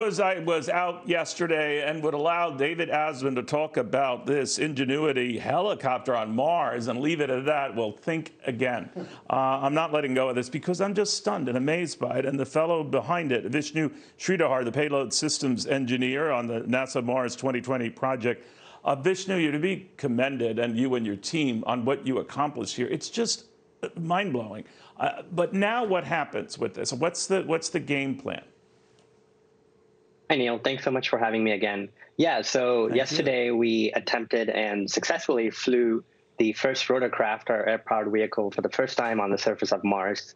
As I was out yesterday and would allow David Asman to talk about this Ingenuity helicopter on Mars and leave it at that, well, think again. Uh, I'm not letting go of this because I'm just stunned and amazed by it. And the fellow behind it, Vishnu Sridhar, the payload systems engineer on the NASA Mars 2020 project, uh, Vishnu, you're to be commended, and you and your team on what you accomplished here. It's just mind blowing. Uh, but now, what happens with this? What's the what's the game plan? Hi, Neil. Thanks so much for having me again. Yeah, so Thank yesterday you. we attempted and successfully flew the first rotorcraft, our air-powered vehicle, for the first time on the surface of Mars.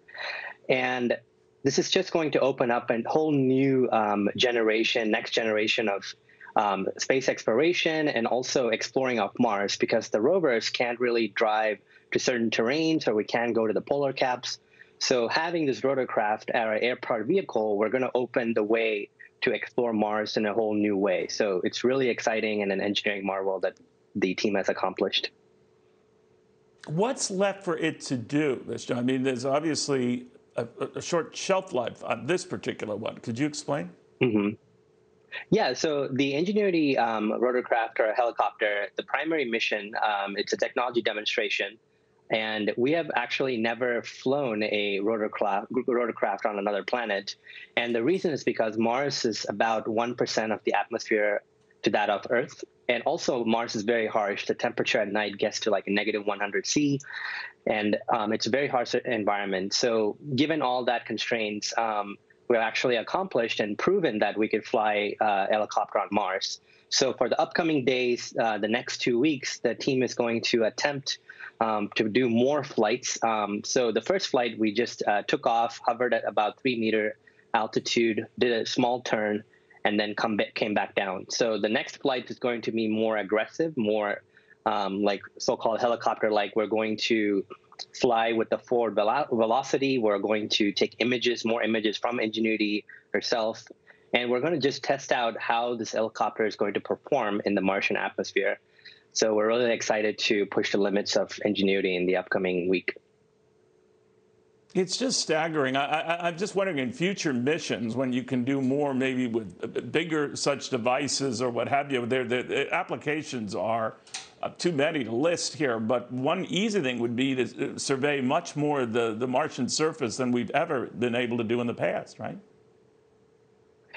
And this is just going to open up a whole new um, generation, next generation of um, space exploration and also exploring of Mars because the rovers can't really drive to certain terrains or we can't go to the polar caps. So having this rotorcraft, our air-powered vehicle, we're going to open the way to explore Mars in a whole new way. So it's really exciting and an engineering marvel that the team has accomplished. What's left for it to do, Vishnu? I mean, there's obviously a, a, short shelf life on this particular one. Could you explain? Mm-hmm. Yeah, so the Ingenuity um, rotorcraft or helicopter, the primary mission, um, it's a technology demonstration and we have actually never flown a rotorcraft, rotorcraft on another planet. And the reason is because Mars is about 1% of the atmosphere to that of Earth. And also, Mars is very harsh. The temperature at night gets to like negative 100 C, and um, it's a very harsh environment. So, given all that constraints, um, we've actually accomplished and proven that we could fly uh, helicopter on Mars. So, for the upcoming days, uh, the next two weeks, the team is going to attempt um, to do more flights. Um, so the first flight we just uh, took off, hovered at about three meter altitude, did a small turn, and then come came back down. So the next flight is going to be more aggressive, more um, like so-called helicopter-like. We're going to fly with the forward velo velocity. We're going to take images, more images from Ingenuity herself, and we're going to just test out how this helicopter is going to perform in the Martian atmosphere. So we're really excited to push the limits of ingenuity in the upcoming week. It's just staggering. I, am just wondering in future missions when you can do more, maybe with uh, bigger such devices or what have you. The applications are uh, too many to list here, but one easy thing would be to uh, survey much more the, the Martian surface than we've ever been able to do in the past, right?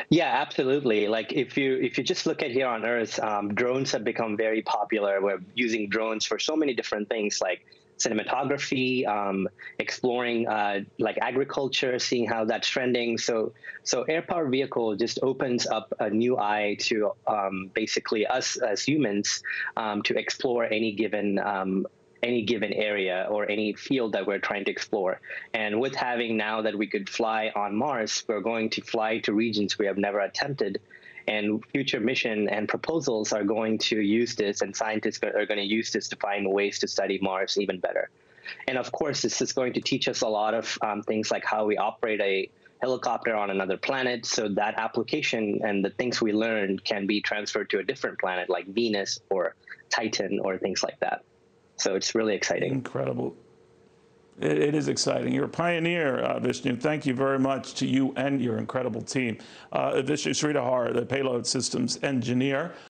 Yeah, absolutely. Like if you if you just look at here on Earth, um, drones have become very popular. We're using drones for so many different things, like cinematography, um, exploring uh, like agriculture, seeing how that's trending. So so air powered vehicle just opens up a new eye to um, basically us as humans um, to explore any given um, any given area or any field that we're trying to explore. And with having now that we could fly on Mars, we're going to fly to regions we have never attempted. And future mission and proposals are going to use this, and scientists are going to use this to find ways to study Mars even better. And of course, this is going to teach us a lot of um, things like how we operate a helicopter on another planet. So that application and the things we learned can be transferred to a different planet like Venus or Titan or things like that. So it's really exciting. Incredible. It, it is exciting. You're a pioneer, uh, Vishnu. Thank you very much to you and your incredible team. Uh, Vishnu Sridhar, the payload systems engineer.